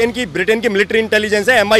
Britain की Britain की military intelligence है एम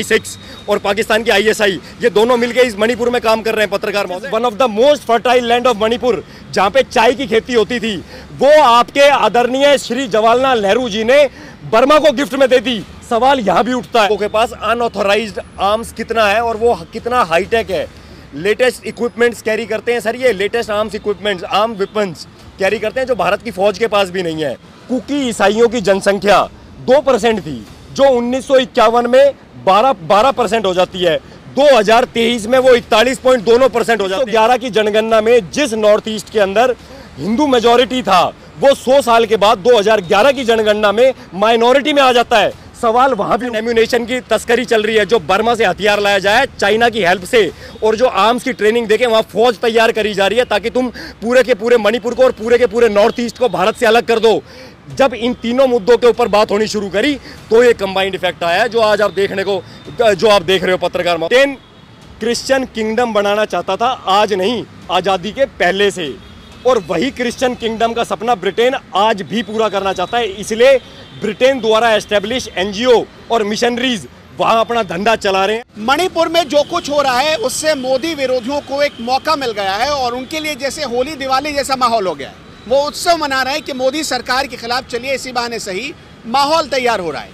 और पाकिस्तान की आईएसआई ये दोनों मिलकर इस मणिपुर में काम कर रहे हैं पत्रकार one of the most fertile land of Manipur जहाँ पे चाय की खेती होती थी। वो आपके आदरणीय श्री जवाहरलाल नेहरू जी ने बर्मा को गिफ्ट में दे दी। सवाल यहाँ भी उठता है। के पास अनऑथोराइज आर्म्स कितना है और वो कितना हाईटेक है? लेटेस्ट इक्विपमेंट्स कैरी करते हैं सर ये latest arms equipments arm weapons carry करते हैं जो भारत की फौज के पास भी नहीं है। कुकी ईसाइयों की जनसंख्या दो परसेंट थी। जो उन्नीस सौ इक्यावन में बारह बारह परसेंट हो जाती है। 2023 में वो इकतालीस पॉइंट दोनों परसेंट हो जाती है। ग्यारह की जनगणना में जिस नॉर्थ ईस्ट के अंदर हिंदू मेजोरिटी था, वो 100 साल के बाद 2011 की जनगणना में माइनॉरिटी में आ जाता है। सवाल वहाँ भी एम्यूनेशन की तस्करी चल रही है, जो बर्मा से हथियार लाया जाए, चाइना की हेल्प से, और जो आर्म्स की ट्रेनिंग देके वहाँ फौज तैयार करी जा रही है, ताकि तुम पूरे के पूरे मणिपुर को और पूरे के पूरे नॉर्थ ईस्ट को भारत से अलग कर दो। जब इन तीनों मुद्दों के ऊपर बात होनी शुरू करी तो ये कंबाइंड इफ़ेक्ट आया जो आज आप देखने को, जो आप देख रहे हो पत्रकार टेन क्रिश्चियन किंगडम बनाना चाहता था, आज नहीं, आज़ादी के पहले से। और वही क्रिश्चियन किंगडम का सपना ब्रिटेन आज भी पूरा करना चाहता है, इसलिए ब्रिटेन द्वारा एस्टेब्लिश एनजीओ और मिशनरीज वहाँ अपना धंधा चला रहे हैं। मणिपुर में जो कुछ हो रहा है, उससे मोदी विरोधियों को एक मौका मिल गया है, और उनके लिए जैसे होली, दिवाली जैसा माहौल हो गया है। वो उत्सव मना रहे हैं कि मोदी सरकार के खिलाफ चलिए, इसी बहाने सही, माहौल तैयार हो रहा है।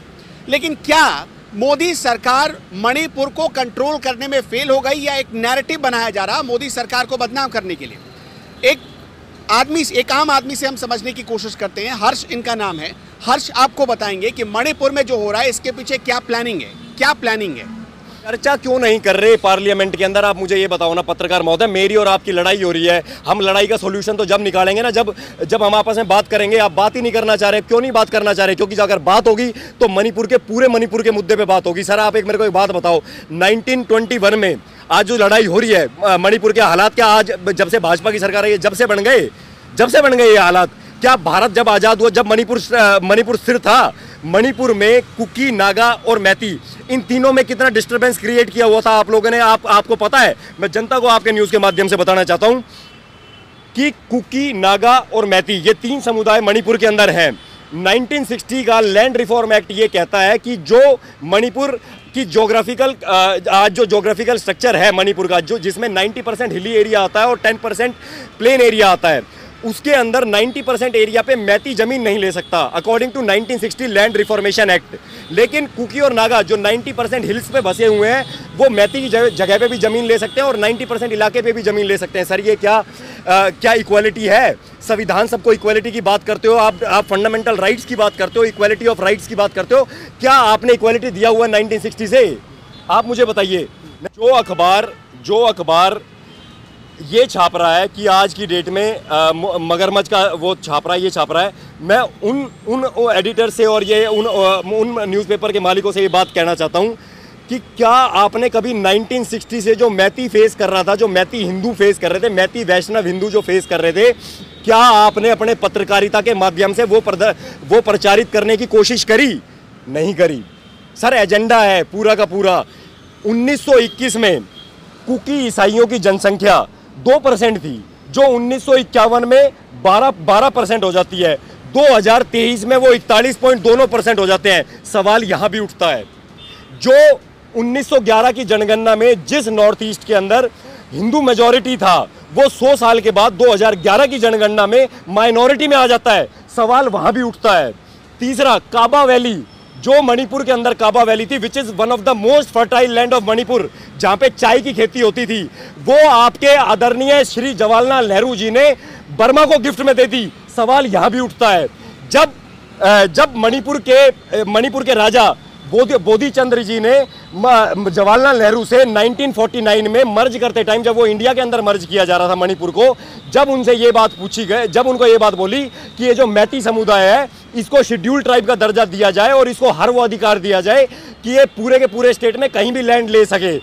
लेकिन क्या मोदी सरकार मणिपुर को कंट्रोल करने में फेल हो गई या एक नैरेटिव बनाया जा रहा मोदी सरकार को बदनाम करने के लिए? एक आदमी, एक आम आदमी से हम समझने की कोशिश करते हैं। हर्ष इनका नाम है। हर्ष, आपको बताएँगे कि मणिपुर में जो हो रहा है, इसके पीछे क्या प्लानिंग है? क्या प्लानिंग है? चर्चा क्यों नहीं कर रहे पार्लियामेंट के अंदर? आप मुझे ये बताओ ना, पत्रकार महोदय, मेरी और आपकी लड़ाई हो रही है। हम लड़ाई का सोल्यूशन तो जब निकालेंगे ना, जब जब हम आपस में बात करेंगे, आप बात ही नहीं करना चाह रहे, क्यों नहीं बात करना चाह रहे? क्योंकि अगर बात होगी तो मणिपुर के, पूरे मणिपुर के मुद्दे पर बात होगी। सर, आप एक मेरे को एक बात बताओ, नाइनटीन में आज जो लड़ाई हो रही है मणिपुर के हालात क्या आज, जब से भाजपा की सरकार आई है, जब से बन गए, जब से बन गए ये हालात? क्या भारत जब आज़ाद हुआ, जब मणिपुर मणिपुर स्थिर था, मणिपुर में कुकी, नागा और मैती, इन तीनों में कितना डिस्टरबेंस क्रिएट किया हुआ था आप लोगों ने? आप, आपको पता है? मैं जनता को आपके न्यूज़ के माध्यम से बताना चाहता हूँ कि कुकी, नागा और मैती, ये तीन समुदाय मणिपुर के अंदर हैं। 1960 का लैंड रिफॉर्म एक्ट ये कहता है कि जो मणिपुर की जोग्राफिकल आज जो जोग्राफिकल स्ट्रक्चर है मणिपुर का, जो जिसमें 90 परसेंट हिली एरिया आता है और 10 परसेंट प्लेन एरिया आता है। उसके अंदर 90 परसेंट एरिया पे मैती ज़मीन नहीं ले सकता according to 1960 land reformation act लेकिन कुकी और नागा जो 90 परसेंट हिल्स पे बसे हुए हैं वो मैती की जगह पे भी ज़मीन ले सकते हैं और 90 परसेंट इलाके पे भी ज़मीन ले सकते हैं। सर ये क्या आ, क्या इक्वालिटी है? संविधान सबको इक्वालिटी की बात करते हो आप आप फंडामेंटल राइट्स की बात करते हो इक्वालिटी ऑफ़ राइट्स की बात करते हो। क्या आपने इक्वालिटी दिया हुआ नाइनटीन से? आप मुझे बताइए। जो अखबार जो अखबार ये छाप रहा है कि आज की डेट में मगरमच्छ का वो छाप रहा है, ये छाप रहा है। मैं उन उन एडिटर से और ये उन उन न्यूज़पेपर के मालिकों से ये बात कहना चाहता हूँ कि क्या आपने कभी 1960 से जो मैती फेस कर रहा था, जो मैती हिंदू फेस कर रहे थे मैती वैष्णव हिंदू जो फेस कर रहे थे, क्या आपने अपने पत्रकारिता के माध्यम से वो वो प्रचारित करने की कोशिश करी? नहीं करी। सर, एजेंडा है पूरा का पूरा। 1921 में कुकी ईसाइयों की जनसंख्या दो परसेंट थी, जो उन्नीस सौ इक्यावन में बारह बारह परसेंट हो जाती है। 2023 में वो इकतालीस पॉइंट दोनों परसेंट हो जाते हैं। सवाल यहाँ भी उठता है। जो 1911 की जनगणना में जिस नॉर्थ ईस्ट के अंदर हिंदू मेजोरिटी था, वो 100 साल के बाद 2011 की जनगणना में माइनॉरिटी में आ जाता है। सवाल वहाँ भी उठता है। तीसरा काबा वैली जो मणिपुर के अंदर काबा वैली थी which is one of the most fertile land of Manipur, जहाँ पे चाय की खेती होती थी। वो आपके आदरणीय श्री जवाहरलाल नेहरू जी ने बर्मा को गिफ्ट में दे दी। सवाल यहाँ भी उठता है। जब जब मणिपुर के मणिपुर के राजा बोधि बोधि चंद्र जी ने जवाहरलाल नेहरू से 1949 में मर्ज करते टाइम जब वो इंडिया के अंदर मर्ज किया जा रहा था मणिपुर को, जब उनसे ये बात पूछी गई, जब उनको ये बात बोली कि ये जो मैती समुदाय है, इसको शेड्यूल ट्राइब का दर्जा दिया जाए और इसको हर वो अधिकार दिया जाए कि ये पूरे के पूरे स्टेट में कहीं भी लैंड ले सके।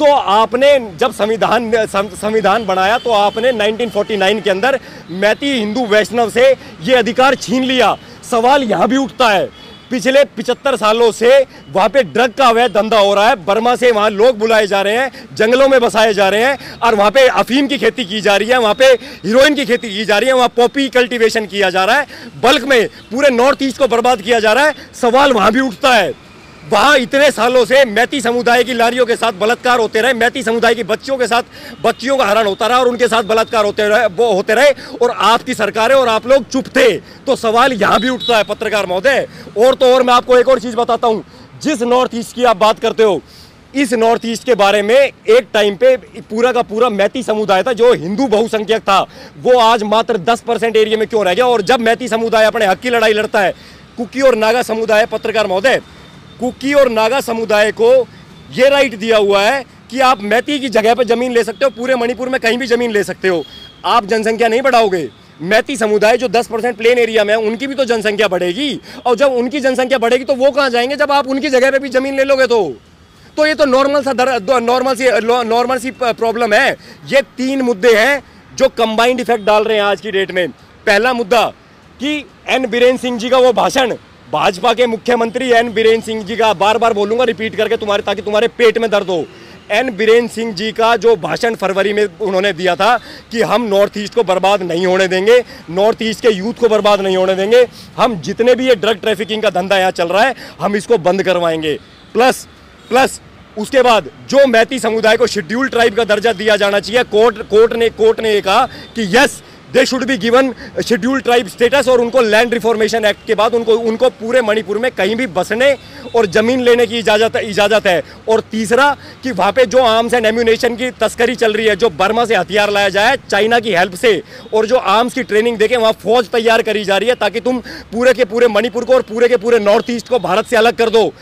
तो आपने जब संविधान संविधान बनाया तो आपने 1949 के अंदर मैती हिंदू वैष्णव से ये अधिकार छीन लिया। सवाल यहाँ भी उठता है पिछले पिचहत्तर सालों से वहाँ पे ड्रग का अवैध धंधा हो रहा है। बर्मा से वहाँ लोग बुलाए जा रहे हैं, जंगलों में बसाए जा रहे हैं और वहाँ पे अफीम की खेती की जा रही है, वहाँ पे हीरोइन की खेती की जा रही है, वहाँ पॉपी कल्टीवेशन किया जा रहा है। बल्क में पूरे नॉर्थ ईस्ट को बर्बाद किया जा रहा है। सवाल वहाँ भी उठता है। वहाँ इतने सालों से मैती समुदाय की लारियों के साथ बलात्कार होते रहे, मैती समुदाय की बच्चियों के साथ, बच्चियों का हरण होता रहा और उनके साथ बलात्कार होते रहे, वो होते रहे और आपकी सरकारें और आप लोग चुप थे। तो सवाल यहाँ भी उठता है, पत्रकार महोदय। और तो और मैं आपको एक और चीज़ बताता हूँ। जिस नॉर्थ ईस्ट की आप बात करते हो, इस नॉर्थ ईस्ट के बारे में एक टाइम पे पूरा का पूरा मैती समुदाय था जो हिंदू बहुसंख्यक था। वो आज मात्र 10 परसेंट एरिया में क्यों रह गया? और जब मैती समुदाय अपने हक की लड़ाई लड़ता है, कुकी और नागा समुदाय, पत्रकार महोदय कुकी और नागा समुदाय को ये राइट दिया हुआ है कि आप मैती की जगह पर ज़मीन ले सकते हो, पूरे मणिपुर में कहीं भी ज़मीन ले सकते हो। आप जनसंख्या नहीं बढ़ाओगे। मैती समुदाय जो 10 परसेंट प्लेन एरिया में है, उनकी भी तो जनसंख्या बढ़ेगी। और जब उनकी जनसंख्या बढ़ेगी तो वो कहाँ जाएँगे? जब आप उनकी जगह पे भी ज़मीन ले लोगे तो। तो ये तो नॉर्मल सा नॉर्मल सी नॉर्मल सी प्रॉब्लम है। ये तीन मुद्दे हैं जो कंबाइंड इफ़ेक्ट डाल रहे हैं आज की डेट में। पहला मुद्दा कि एन बीरेन सिंह जी का वो भाषण भाजपा के मुख्यमंत्री एन बीरेन सिंह जी का बार बार बोलूँगा, रिपीट करके तुम्हारे, ताकि तुम्हारे पेट में दर्द हो। एन बीरेन सिंह जी का जो भाषण फरवरी में उन्होंने दिया था कि हम नॉर्थ ईस्ट को बर्बाद नहीं होने देंगे, नॉर्थ ईस्ट के यूथ को बर्बाद नहीं होने देंगे, हम जितने भी ये ड्रग ट्रैफिकिंग का धंधा यहाँ चल रहा है, हम इसको बंद करवाएँगे। प्लस प्लस, उसके बाद जो मैती समुदाय को शेड्यूल ट्राइब का दर्जा दिया जाना चाहिए, कोर्ट कोर्ट ने कोर्ट ने कहा कि yes they should be given schedule tribe status और उनको लैंड रिफॉर्मेशन एक्ट के बाद उनको उनको पूरे मणिपुर में कहीं भी बसने और ज़मीन लेने की इजाज़त इजाज़त है। और तीसरा कि वहाँ पे जो आर्म्स एंड एम्यूनेशन की तस्करी चल रही है, जो बर्मा से हथियार लाया जाए, चाइना की हेल्प से, और जो आर्म्स की ट्रेनिंग देके वहाँ फौज तैयार करी जा रही है, ताकि तुम पूरे के पूरे मणिपुर को और पूरे के पूरे नॉर्थ ईस्ट को भारत से अलग कर दो।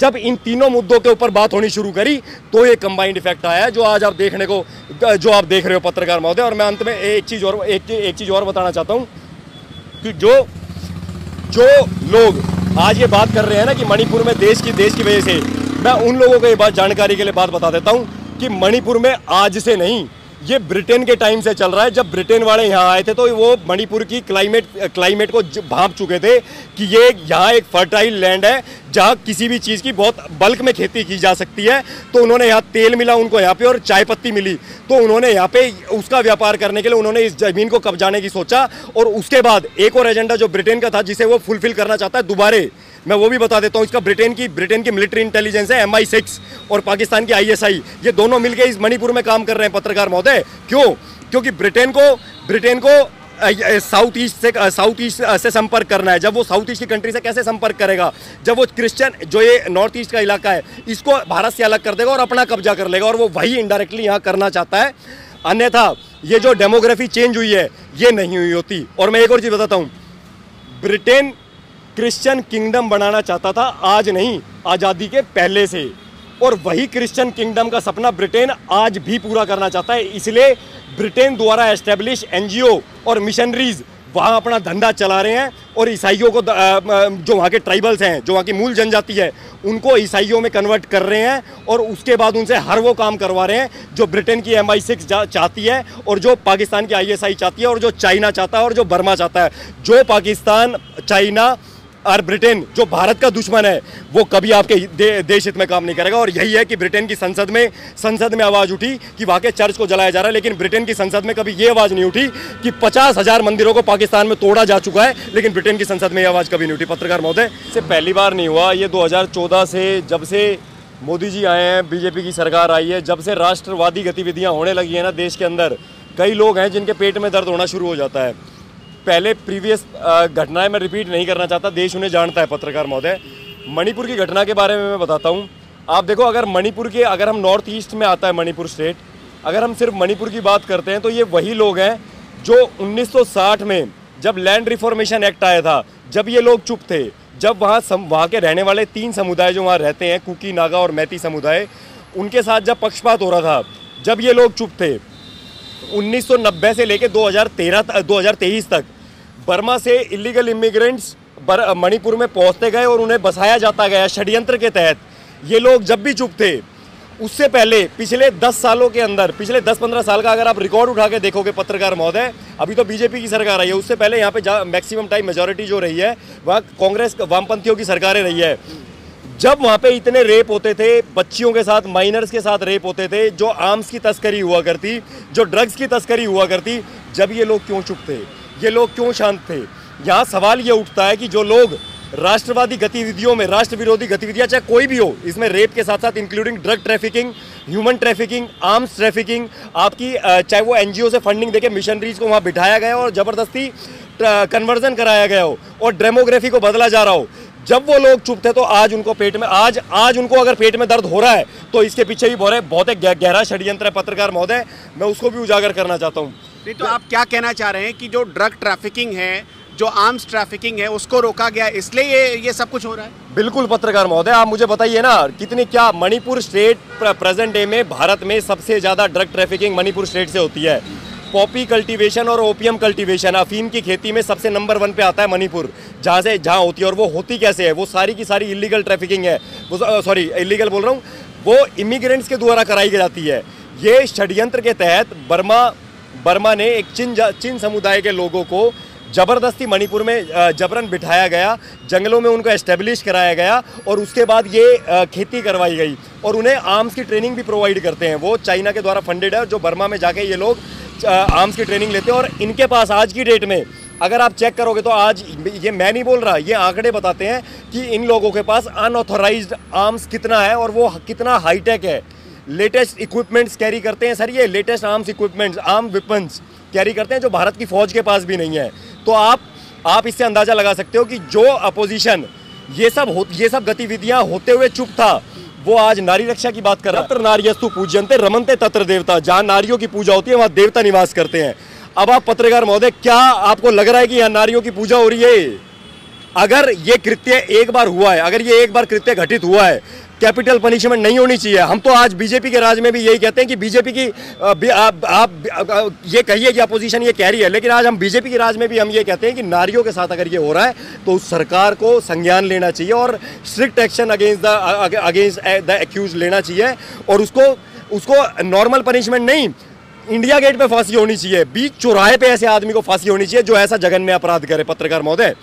जब इन तीनों मुद्दों के ऊपर बात होनी शुरू करी तो ये कंबाइंड इफ़ेक्ट आया जो आज आप देखने को, जो आप देख रहे हो पत्रकार महोदय। और मैं अंत में एक चीज़ और, एक एक चीज़ और बताना चाहता हूँ कि जो जो लोग आज ये बात कर रहे हैं ना कि मणिपुर में देश की देश की वजह से, मैं उन लोगों को ये बात जानकारी के लिए बात बता देता हूँ कि मणिपुर में आज से नहीं ये ब्रिटेन के टाइम से चल रहा है। जब ब्रिटेन वाले यहाँ आए थे तो वो मणिपुर की क्लाइमेट क्लाइमेट को भाप चुके थे कि ये यहाँ एक फर्टाइल लैंड है, जहाँ किसी भी चीज़ की बहुत बल्क में खेती की जा सकती है। तो उन्होंने यहाँ तेल मिला उनको यहाँ पे और चाय पत्ती मिली। तो उन्होंने यहाँ पे उसका व्यापार करने के लिए उन्होंने इस ज़मीन को कब्जाने की सोचा और उसके बाद एक और एजेंडा जो ब्रिटेन का था, जिसे वो फुलफिल करना चाहता है, दोबारे मैं वो भी बता देता हूँ, इसका ब्रिटेन की ब्रिटेन की मिलिट्री इंटेलिजेंस है एम आई और पाकिस्तान की आई एस आई ये दोनों मिलकर इस मणिपुर में काम कर रहे हैं पत्रकार महोदय। क्यों? क्योंकि ब्रिटेन को ब्रिटेन को साउथ ईस्ट से साउथ ईस्ट से संपर्क करना है। जब वो साउथ ईस्ट की कंट्री से कैसे संपर्क करेगा? जब वो क्रिश्चियन जो ये नॉर्थ ईस्ट का इलाका है, इसको भारत से अलग कर देगा और अपना कब्जा कर लेगा और वो वही इनडायरेक्टली यहाँ करना चाहता है। अन्यथा, ये जो डेमोग्राफी चेंज हुई है, ये नहीं हुई होती। और मैं एक और चीज़ बताता हूँ। ब्रिटेन क्रिश्चियन किंगडम बनाना चाहता था, आज नहीं, आज़ादी के पहले से। और वही क्रिश्चियन किंगडम का सपना ब्रिटेन आज भी पूरा करना चाहता है, इसलिए ब्रिटेन द्वारा एस्टेब्लिश एनजीओ और मिशनरीज वहाँ अपना धंधा चला रहे हैं और ईसाइयों को जो वहाँ के ट्राइबल्स हैं, जो वहाँ की मूल जनजाति है, उनको ईसाइयों में कन्वर्ट कर रहे हैं और उसके बाद उनसे हर वो काम करवा रहे हैं जो ब्रिटेन की एम आई सिक्स चाहती है और जो पाकिस्तान की आई एस आई चाहती है और जो चाइना चाहता है और जो बर्मा चाहता है। जो पाकिस्तान, चाइना और ब्रिटेन जो भारत का दुश्मन है वो कभी आपके दे, देश हित में काम नहीं करेगा। और यही है कि ब्रिटेन की संसद में संसद में आवाज़ उठी कि वहाँ के चर्च को जलाया जा रहा है लेकिन ब्रिटेन की संसद में कभी ये आवाज़ नहीं उठी कि पचास हज़ार मंदिरों को पाकिस्तान में तोड़ा जा चुका है लेकिन ब्रिटेन की संसद में ये आवाज़ कभी नहीं उठी। पत्रकार महोदय? से पहली बार नहीं हुआ। ये दो हज़ार चौदह से जब से मोदी जी आए हैं बीजेपी की सरकार आई है जब से राष्ट्रवादी गतिविधियाँ होने लगी हैं ना देश के अंदर कई लोग हैं जिनके पेट में दर्द होना शुरू हो जाता है। पहले प्रीवियस घटनाएँ मैं रिपीट नहीं करना चाहता, देश उन्हें जानता है, पत्रकार महोदय। मणिपुर की घटना के बारे में मैं बताता हूँ। आप देखो, अगर मणिपुर के, अगर हम नॉर्थ ईस्ट में आता है मणिपुर स्टेट, अगर हम सिर्फ़ मणिपुर की बात करते हैं तो ये वही लोग हैं जो 1960 में, जब लैंड रिफॉर्मेशन एक्ट आया था, जब ये लोग चुप थे, जब वहाँ सम, वहाँ के रहने वाले तीन समुदाय जो वहाँ रहते हैं, कुकी, नागा और मैती समुदाय, उनके साथ जब पक्षपात हो रहा था, जब ये लोग चुप थे 1990 से लेकर 2013 2023 तक बर्मा से इलीगल इमिग्रेंट्स मणिपुर में पहुँचते गए और उन्हें बसाया जाता गया षड्यंत्र के तहत। ये लोग जब भी चुप थे, उससे पहले पिछले 10 सालों के अंदर, पिछले 10-15 साल का अगर आप रिकॉर्ड उठा के देखोगे पत्रकार महोदय, अभी तो बीजेपी की सरकार आई है, उससे पहले यहाँ पे मैक्सिमम टाइम मेजोरिटी जो रही है, वह कांग्रेस, वामपंथियों की सरकारें रही है। जब वहाँ पे इतने रेप होते थे, बच्चियों के साथ माइनर्स के साथ रेप होते थे, जो आर्म्स की तस्करी हुआ करती, जो ड्रग्स की तस्करी हुआ करती, जब ये लोग क्यों चुप थे? ये लोग क्यों शांत थे? यहाँ सवाल ये उठता है कि जो लोग राष्ट्रवादी गतिविधियों में, राष्ट्र विरोधी गतिविधियाँ, चाहे कोई भी हो, इसमें रेप के साथ साथ including drug trafficking human trafficking arms trafficking आपकी चाहे वो एनजीओ से फंडिंग देके मिशनरीज को वहाँ बिठाया गया और ज़बरदस्ती कन्वर्जन कराया गया हो और डेमोग्राफी को बदला जा रहा हो जब वो लोग चुप थे तो आज उनको पेट में आज आज उनको अगर पेट में दर्द हो रहा है तो इसके पीछे भी बहुत बहुत एक गहरा षड्यंत्र है पत्रकार महोदय। मैं उसको भी उजागर करना चाहता हूँ। नहीं तो आप क्या कहना चाह रहे हैं कि जो ड्रग ट्रैफिकिंग है जो आर्म्स ट्रैफिकिंग है उसको रोका गया इसलिए ये ये सब कुछ हो रहा है? बिल्कुल पत्रकार महोदय आप मुझे बताइए ना कितनी क्या मणिपुर स्टेट प्रेजेंट डे में भारत में सबसे ज़्यादा ड्रग ट्रैफिकिंग मणिपुर स्टेट से होती है? पॉपी कल्टीवेशन और ओपीएम कल्टीवेशन, अफीम की खेती में सबसे नंबर वन पे आता है मणिपुर। जहाँ से जहाँ होती है और वो होती कैसे है? वो सारी की सारी इलीगल ट्रैफिकिंग है। सॉरी इलीगल बोल रहा हूँ। वो इमिग्रेंट्स के द्वारा कराई जाती है। ये षड्यंत्र के तहत बर्मा बर्मा ने एक चिन चिन समुदाय के लोगों को ज़बरदस्ती मणिपुर में जबरन बिठाया गया, जंगलों में उनको एस्टेब्लिश कराया गया और उसके बाद ये खेती करवाई गई और उन्हें आर्म्स की ट्रेनिंग भी प्रोवाइड करते हैं। वो चाइना के द्वारा फंडेड है, जो बर्मा में जाके ये लोग आर्म्स की ट्रेनिंग लेते हैं और इनके पास आज की डेट में, अगर आप चेक करोगे तो आज, ये मैं नहीं बोल रहा, ये आंकड़े बताते हैं कि इन लोगों के पास अनऑथोराइज आर्म्स कितना है और वो कितना हाईटेक है। लेटेस्ट इक्विपमेंट्स कैरी करते हैं, सर, ये latest arms equipments arm weapons carry करते हैं, जो भारत की फौज के पास भी नहीं है। तो आप आप इससे अंदाज़ा लगा सकते हो कि जो अपोजिशन, ये सब हो, ये सब गतिविधियाँ होते हुए चुप था, वो आज नारी रक्षा की बात कर रहा है। नार्यस्तु पूज्यंते रमनते तत्र देवता, जहाँ नारियों की पूजा होती है, वहाँ देवता निवास करते हैं। अब आप पत्रकार महोदय, क्या आपको लग रहा है कि यहाँ नारियों की पूजा हो रही है? अगर ये कृत्य एक बार हुआ है, अगर ये एक बार कृत्य घटित हुआ है कैपिटल पनिशमेंट नहीं होनी चाहिए। हम तो आज बीजेपी के राज में भी यही कहते हैं कि बीजेपी की आप, आप ये कहिए कि अपोजिशन ये कह रही है लेकिन आज हम बीजेपी के राज में भी हम ये कहते हैं कि नारियों के साथ अगर ये हो रहा है तो उस सरकार को संज्ञान लेना चाहिए और strict action against the against the accuse लेना चाहिए और उसको उसको नॉर्मल पनिशमेंट नहीं इंडिया गेट पे फांसी होनी चाहिए। बीच चौराहे पे ऐसे आदमी को फांसी होनी चाहिए जो ऐसा जघन्य अपराध करे पत्रकार महोदय।